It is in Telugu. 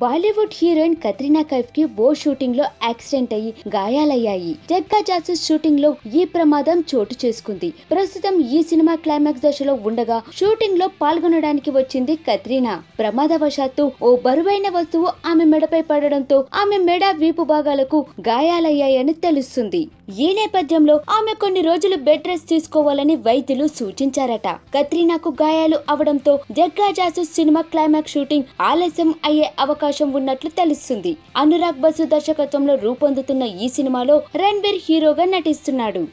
బాలీవుడ్ హీరోయిన్ కత్రినా కైఫ్కి ఓ షూటింగ్లో యాక్సిడెంట్ అయ్యి గాయాలయ్యాయి. జగ్గా జాసూస్ షూటింగ్లో ఈ ప్రమాదం చోటు చేసుకుంది. ప్రస్తుతం ఈ సినిమా క్లైమాక్స్ దశలో ఉండగా షూటింగ్లో పాల్గొనడానికి వచ్చింది కత్రినా. ప్రమాదవశాత్తు ఓ బరువైన వస్తువు ఆమె మెడపై పడడంతో ఆమె మెడ వీపు భాగాలకు గాయాలయ్యాయని తెలుస్తుంది. ఈ నేపథ్యంలో ఆమె కొన్ని రోజులు బెడ్ రెస్ట్ తీసుకోవాలని వైద్యులు సూచించారట. కత్రినాకు గాయాలు అవడంతో Jagga Jasoos cinema climax shooting ఆలస్యం అయ్యే అవకాశం ఉన్నట్లు తెలుస్తుంది. అనురాగ్ బసు దర్శకత్వంలో రూపొందుతున్న ఈ సినిమాలో రణ్బీర్ హీరోగా నటిస్తున్నాడు.